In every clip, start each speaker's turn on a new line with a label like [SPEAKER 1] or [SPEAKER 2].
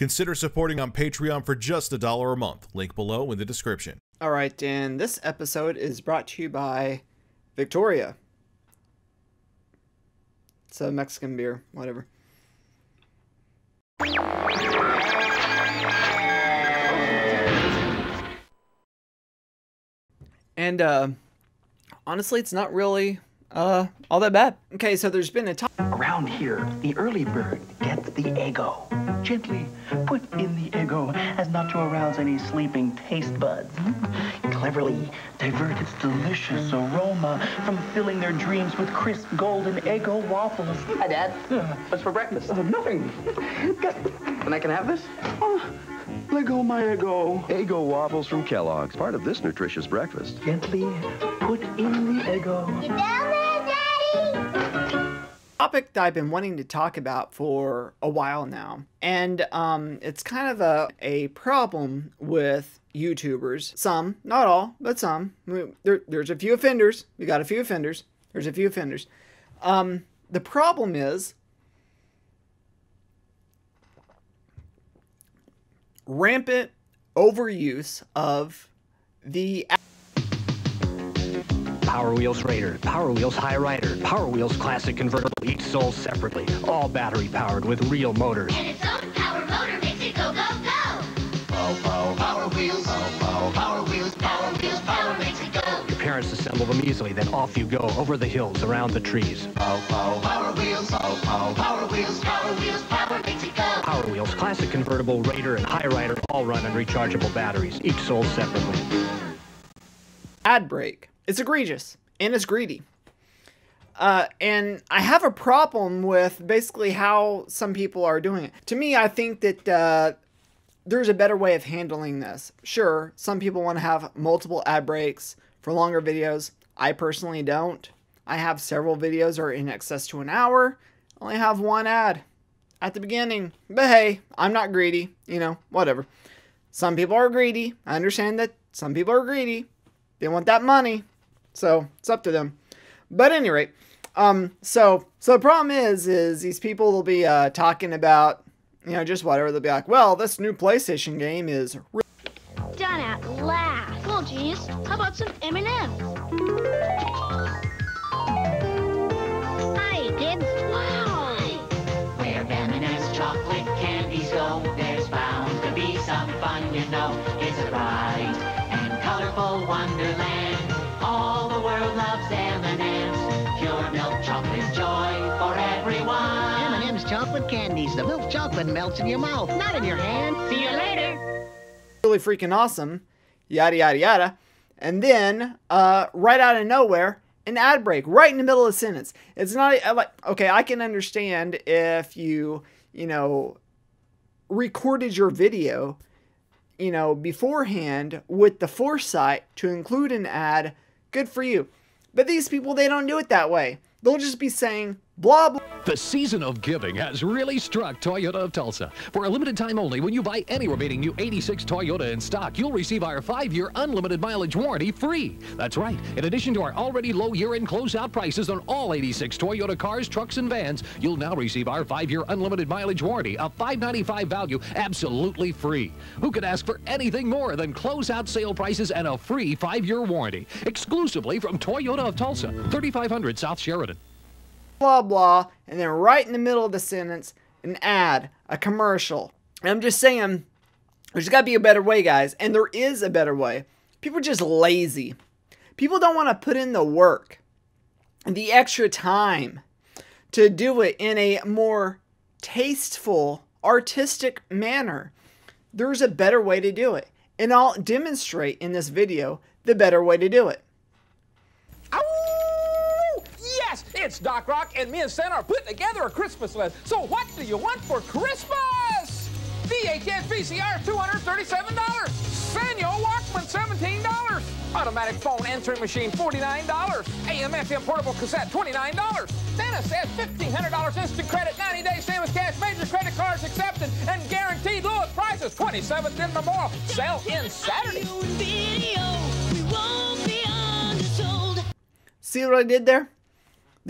[SPEAKER 1] Consider supporting on Patreon for just a dollar a month. Link below in the description.
[SPEAKER 2] All right, and this episode is brought to you by Victoria. It's a Mexican beer, whatever. And uh, honestly, it's not really uh, all that bad. Okay, so there's been a time.
[SPEAKER 3] Around here, the early bird gets the Eggo. Gently put in the Eggo as not to arouse any sleeping taste buds. Cleverly divert its delicious aroma from filling their dreams with crisp golden Eggo waffles.
[SPEAKER 4] Hi, Dad. What's for breakfast?
[SPEAKER 3] Uh, nothing.
[SPEAKER 4] And I can have this?
[SPEAKER 3] Oh, let go my ego.
[SPEAKER 5] Eggo waffles from Kellogg's, part of this nutritious breakfast.
[SPEAKER 3] Gently put in the
[SPEAKER 6] Eggo.
[SPEAKER 2] Topic that I've been wanting to talk about for a while now. And um, it's kind of a, a problem with YouTubers. Some, not all, but some. There, there's a few offenders. We got a few offenders. There's a few offenders. Um, the problem is rampant overuse of the
[SPEAKER 7] Power Wheels Raider, Power Wheels High Rider, Power Wheels Classic Convertible, each sold separately, all battery powered with real motors.
[SPEAKER 6] And its own power motor makes it go, go, go.
[SPEAKER 8] Pow, pow, power wheels. Pow, pow, power wheels. Power wheels. Power makes it go.
[SPEAKER 7] Your parents assemble them easily, then off you go, over the hills, around the trees.
[SPEAKER 8] Pow, pow, power wheels. Pow, pow, power wheels. Power wheels. Power makes it go.
[SPEAKER 7] Power Wheels Classic Convertible, Raider, and High Rider all run on rechargeable batteries, each sold separately.
[SPEAKER 2] ad break. It's egregious and it's greedy. Uh, and I have a problem with basically how some people are doing it. To me, I think that uh, there's a better way of handling this. Sure, some people want to have multiple ad breaks for longer videos. I personally don't. I have several videos that are in excess to an hour. I only have one ad at the beginning. But hey, I'm not greedy. You know, whatever. Some people are greedy. I understand that some people are greedy. They want that money. So it's up to them. But any rate, um, so so the problem is, is these people will be uh, talking about, you know, just whatever. They'll be like, well, this new PlayStation game is. Re-
[SPEAKER 8] The milk chocolate
[SPEAKER 9] melts in your mouth, not in your hand.
[SPEAKER 8] See you later.
[SPEAKER 2] really freaking awesome, yada yada yada, and then uh, right out of nowhere, an ad break right in the middle of the sentence. It's not like okay, I can understand if you you know recorded your video, you know beforehand with the foresight to include an ad. Good for you, but these people they don't do it that way. They'll just be saying blah blah.
[SPEAKER 10] The season of giving has really struck Toyota of Tulsa. For a limited time only, when you buy any remaining new 86 Toyota in stock, you'll receive our five-year unlimited mileage warranty free. That's right. In addition to our already low year-end closeout prices on all 86 Toyota cars, trucks, and vans, you'll now receive our five-year unlimited mileage warranty, a 595 value, absolutely free. Who could ask for anything more than closeout sale prices and a free five-year warranty, exclusively from Toyota of Tulsa, 3500 South Sheridan.
[SPEAKER 2] Blah blah, and then right in the middle of the sentence, an ad, a commercial. And I'm just saying, there's got to be a better way, guys, and there is a better way. People are just lazy. People don't want to put in the work, the extra time to do it in a more tasteful, artistic manner. There's a better way to do it, and I'll demonstrate in this video the better way to do it.
[SPEAKER 11] It's Doc Rock, and me and Santa are putting together a Christmas list. So what do you want for Christmas? VHS VCR, $237. Sanyo Walkman, $17. Automatic phone answering machine, $49. AM FM portable cassette, $29. Santa says $1,500 instant credit, 90 days, same as cash, major credit cards accepted, and guaranteed lowest prices, 27th in Memorial. Sell in Saturday.
[SPEAKER 2] See what I did there?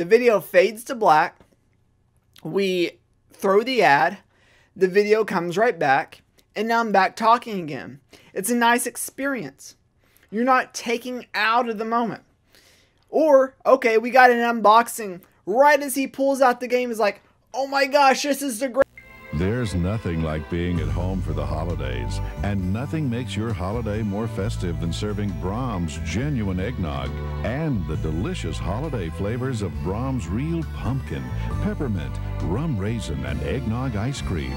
[SPEAKER 2] The video fades to black. We throw the ad. the video comes right back, and now I'm back talking again. It's a nice experience. You're not taking out of the moment. Or, okay, we got an unboxing. Right as he pulls out the game, is like, oh my gosh, this is the great.
[SPEAKER 12] There's nothing like being at home for the holidays, and nothing makes your holiday more festive than serving Braum's genuine eggnog and the delicious holiday flavors of Braum's real pumpkin, peppermint, rum raisin, and eggnog ice cream.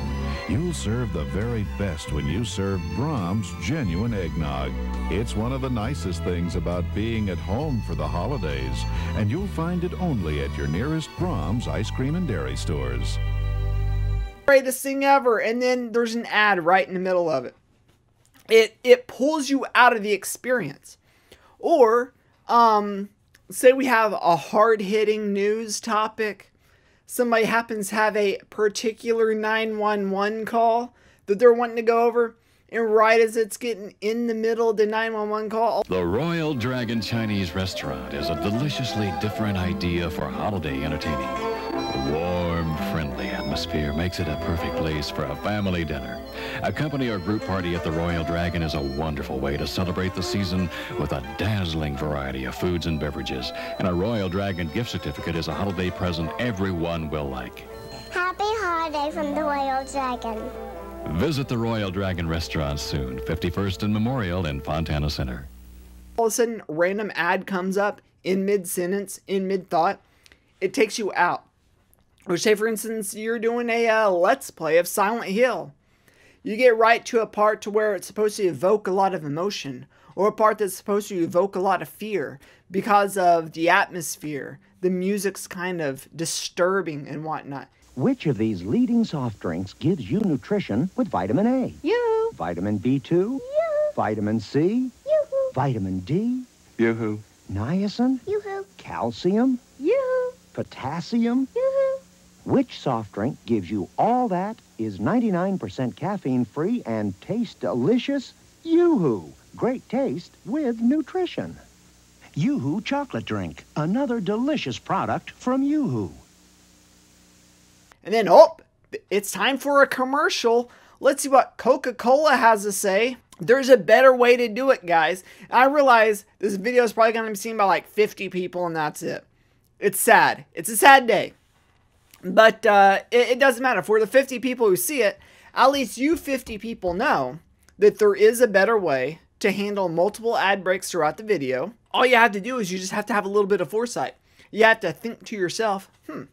[SPEAKER 12] You'll serve the very best when you serve Braum's genuine eggnog. It's one of the nicest things about being at home for the holidays, and you'll find it only at your nearest Braum's ice cream and dairy stores
[SPEAKER 2] greatest thing ever and then there's an ad right in the middle of it. It it pulls you out of the experience. Or um say we have a hard-hitting news topic. Somebody happens to have a particular 911 call that they're wanting to go over and right as it's getting in the middle of the 911 call
[SPEAKER 13] the royal dragon chinese restaurant is a deliciously different idea for holiday entertaining atmosphere makes it a perfect place for a family dinner. A company or group party at the Royal Dragon is a wonderful way to celebrate the season with a dazzling variety of foods and beverages. And a Royal Dragon gift certificate is a holiday present everyone will like.
[SPEAKER 14] Happy holiday from the Royal Dragon.
[SPEAKER 13] Visit the Royal Dragon restaurant soon, 51st and Memorial in Fontana Center.
[SPEAKER 2] All of a sudden, random ad comes up in mid sentence, in mid thought. It takes you out or say, for instance, you're doing a uh, let's play of Silent Hill. You get right to a part to where it's supposed to evoke a lot of emotion, or a part that's supposed to evoke a lot of fear because of the atmosphere. The music's kind of disturbing and whatnot.
[SPEAKER 15] Which of these leading soft drinks gives you nutrition with vitamin A?
[SPEAKER 14] You.
[SPEAKER 15] Vitamin B2?
[SPEAKER 14] You.
[SPEAKER 15] Vitamin C?
[SPEAKER 14] Yoo-hoo.
[SPEAKER 15] Vitamin D?
[SPEAKER 5] Yoo-hoo.
[SPEAKER 15] Niacin?
[SPEAKER 14] Yoo-hoo.
[SPEAKER 15] Calcium?
[SPEAKER 14] Yoo-hoo.
[SPEAKER 15] Potassium?
[SPEAKER 14] Yoo-hoo.
[SPEAKER 15] Which soft drink gives you all that, is 99% caffeine free, and tastes delicious? Yoo-hoo! Great taste with nutrition. Yoo-hoo chocolate drink, another delicious product from Yoo-hoo.
[SPEAKER 2] And then, oh, it's time for a commercial. Let's see what Coca Cola has to say. There's a better way to do it, guys. I realize this video is probably going to be seen by like 50 people, and that's it. It's sad. It's a sad day. But uh, it, it doesn't matter. For the 50 people who see it, at least you 50 people know that there is a better way to handle multiple ad breaks throughout the video. All you have to do is you just have to have a little bit of foresight. You have to think to yourself, hmm,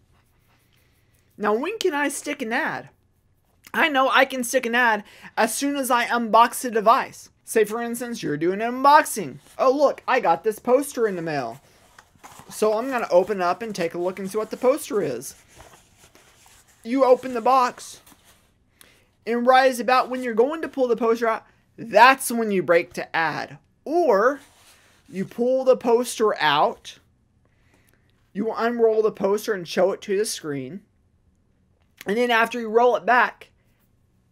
[SPEAKER 2] now when can I stick an ad? I know I can stick an ad as soon as I unbox the device. Say for instance, you're doing an unboxing. Oh look, I got this poster in the mail. So I'm going to open up and take a look and see what the poster is. You open the box. And as about when you're going to pull the poster out, that's when you break to add. Or you pull the poster out, you unroll the poster and show it to the screen. And then after you roll it back,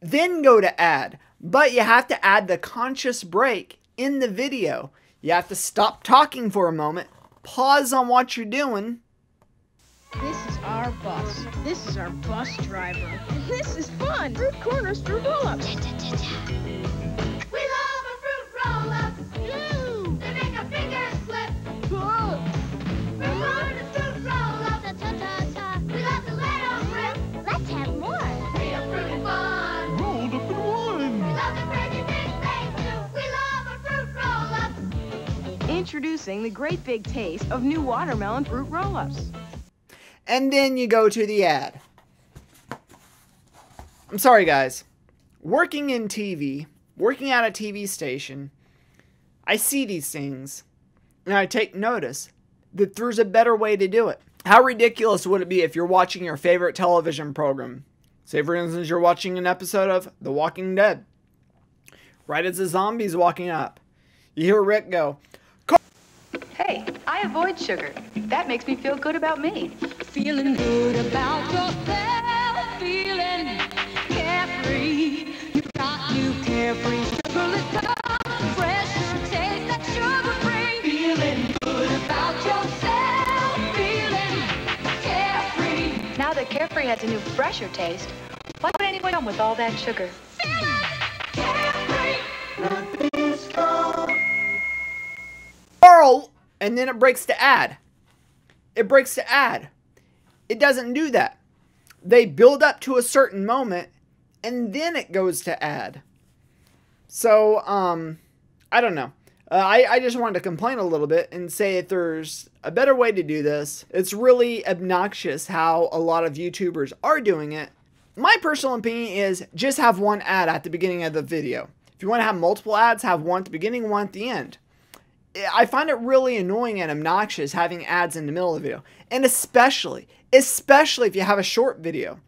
[SPEAKER 2] then go to add. But you have to add the conscious break in the video. You have to stop talking for a moment, pause on what you're doing.
[SPEAKER 16] This is our bus. This is our bus driver. And this is fun. Fruit corners, fruit roll-ups.
[SPEAKER 6] We love a fruit roll-up. They make our fingers slip.
[SPEAKER 16] Cool.
[SPEAKER 6] Fruit corners, fruit roll-up. We love to let 'em rip.
[SPEAKER 14] Let's have more.
[SPEAKER 6] Real fruity fun.
[SPEAKER 12] Rolled up in one.
[SPEAKER 6] We love the crazy things they do. We love a fruit roll-up.
[SPEAKER 16] Introducing the great big taste of new watermelon fruit roll-ups.
[SPEAKER 2] And then you go to the ad. I'm sorry, guys. Working in TV, working at a TV station, I see these things and I take notice that there's a better way to do it. How ridiculous would it be if you're watching your favorite television program? Say, for instance, you're watching an episode of The Walking Dead. Right as the zombie's walking up, you hear Rick go,
[SPEAKER 17] Hey, I avoid sugar. That makes me feel good about me.
[SPEAKER 16] Feeling good about yourself, feeling carefree. You got new carefree sugarless time, fresher taste that sugar free. Feeling good about yourself, feeling carefree.
[SPEAKER 17] Now that Carefree has a new fresher taste, Why would anyone come with all that sugar?
[SPEAKER 2] Carl, and then it breaks to ad. It breaks to ad. It doesn't do that. They build up to a certain moment and then it goes to ad. So, um, I don't know. Uh, I, I just wanted to complain a little bit and say if there's a better way to do this. It's really obnoxious how a lot of YouTubers are doing it. My personal opinion is just have one ad at the beginning of the video. If you want to have multiple ads, have one at the beginning, one at the end. I find it really annoying and obnoxious having ads in the middle of the video. And especially, especially if you have a short video.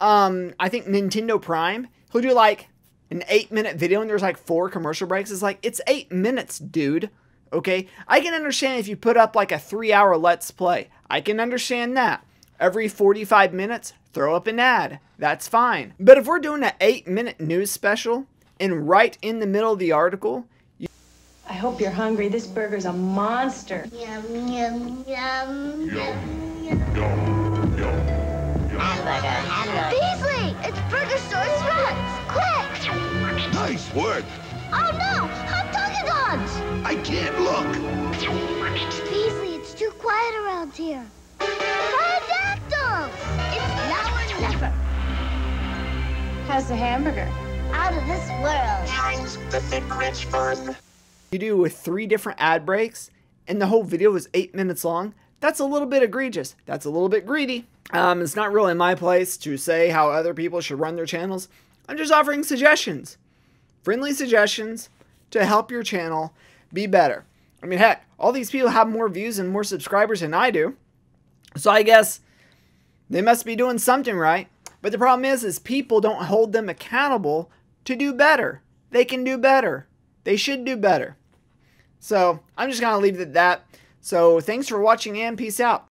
[SPEAKER 2] Um, I think Nintendo Prime, he'll do like an eight minute video and there's like four commercial breaks. It's like, it's eight minutes, dude. Okay? I can understand if you put up like a three hour Let's Play. I can understand that. Every 45 minutes, throw up an ad. That's fine. But if we're doing an eight minute news special and right in the middle of the article,
[SPEAKER 17] I hope you're hungry. This burger's a monster.
[SPEAKER 14] Yum, yum, yum. yum,
[SPEAKER 6] Hamburger, hamburger.
[SPEAKER 14] Beasley, it's Burger Source Runs. Quick!
[SPEAKER 18] Nice work.
[SPEAKER 14] Oh no, hot Dunkin' Dogs!
[SPEAKER 18] I can't look.
[SPEAKER 14] Beasley, it's too quiet around here. Pterodactyls! It's now or never.
[SPEAKER 17] How's the hamburger?
[SPEAKER 14] Out of this world.
[SPEAKER 18] The thick, rich fun.
[SPEAKER 2] You do with three different ad breaks and the whole video is eight minutes long, that's a little bit egregious. That's a little bit greedy. Um, it's not really my place to say how other people should run their channels. I'm just offering suggestions, friendly suggestions to help your channel be better. I mean, heck, all these people have more views and more subscribers than I do. So I guess they must be doing something right. But the problem is, is people don't hold them accountable to do better. They can do better. They should do better. So I'm just going to leave it at that. So thanks for watching and peace out.